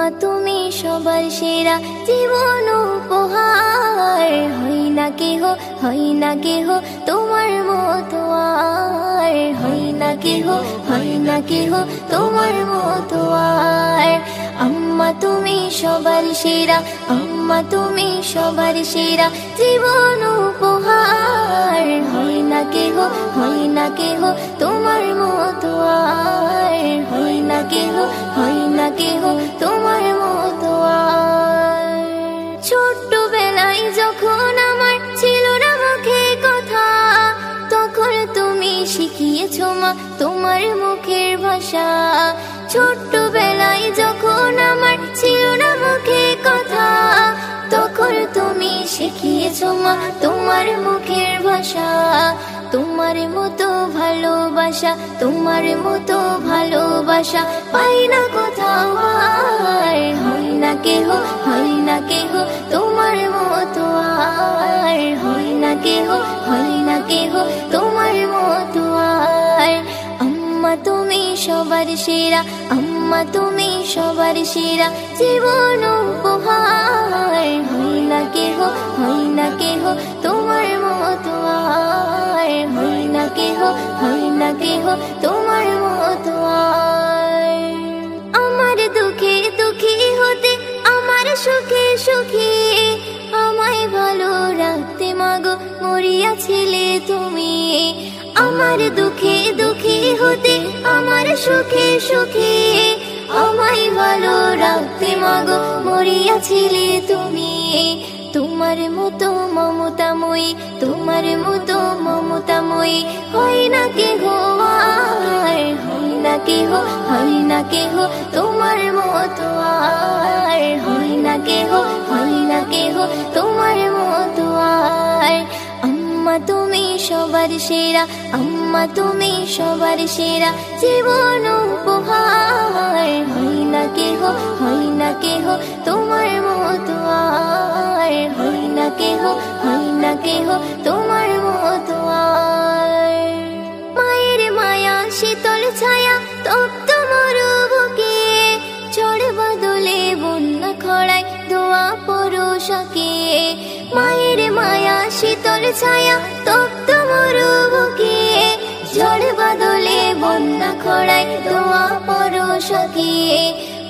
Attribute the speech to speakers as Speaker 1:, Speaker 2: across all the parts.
Speaker 1: আম্মা তুমি সবার সেরা। জীবন উপহার হই না কেহ হই না কেহ, তোমার মতো আর। হই না কেহ হই না কেহ, তোমার মতো আর। আম্মা, তুমি সবার সেরা। আম্মা তুমি সবার সেরা জীবন উপহার। হই না কেহ হই না কেহ, তোমার মতো আর। হই না কেহ হই না কেহ, তোমার মতো আর। ছোট্ট বেলায় যখন আমার ছিল না মুখে কথা, তখন তুমি শিখিয়েছো মা, তোমার মুখের ভাষা। ছোট্ট তোমার মুখের ভাষা, তোমার মতো ভালোবাসা, তোমার মতো ভালোবাসা পাই না কোথাও আর হয় না কেহ, হয় না কেহ, তোমার মতো আর হয় না কেহ, হয় না কেহ, তোমার মতো আর আম্মা তুমি সবার সেরা, আম্মা তুমি সবার সেরা, জীবন উপহার। হয় না কেহ, হয় না কেহ, তোমার মতো আর। হয় না কেহ, হয় না কেহ, তোমার মতো আমার দুঃখে দুঃখী হতে, আমার সুখে সুখী আমায় ভালো রাখতে মাগো, মরিয়া ছিলে তুমি। আমার দুঃখে দুঃখী হতে, আমার সুখে সুখী আমায় ভালো রাখতে মাগো মরিয়া ছিলে তুমি। তোমার মতো মমতাময়ী, তোমার মতো মমতাময়ী, হয় না কেহ আর, হয় না কেহ, হয় না কেহ, তোমার মতো আর, হয় না কেহ, হয় না কেহ, তোমার মতো আর। আম্মা তুমি সবার সেরা, আম্মা তুমি সবার সেরা, জীবন উপহার। কেহ হয় না কেহ তোমার মতো মায়ের মায়া, শীতল ছায়া, তপ্ত মরুবুকে ঝড় বদলে বন্যা খড়ায় দোয়া পরশকে। মায়ের মায়া, শীতল ছায়া, তপ্ত মরুবুকে ঝড় বদলে বন্যা খড়ায় দোয়া পরশকে।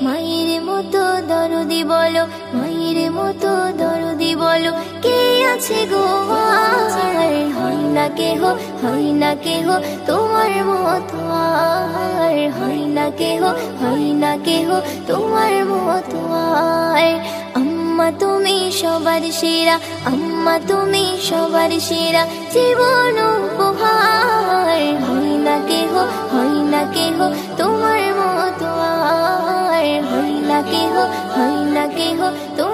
Speaker 1: মায়ের মতো দরদি বলো, মায়ের মতো দরদি বলো, কে আছে গো? আর হয় না কেহ, হয় না কেহ, তোমার মতো আর হয় না কেহ, হয় না কেহ, তোমার মতো আর। আম্মা তুমি সবার সেরা, আম্মা তুমি সবার সেরা, জীবন উপহার। হয় না কেহ, হয় না কেহ, তোমার মতো আর। হয় না কেহ, হয় না কেহ, তোমার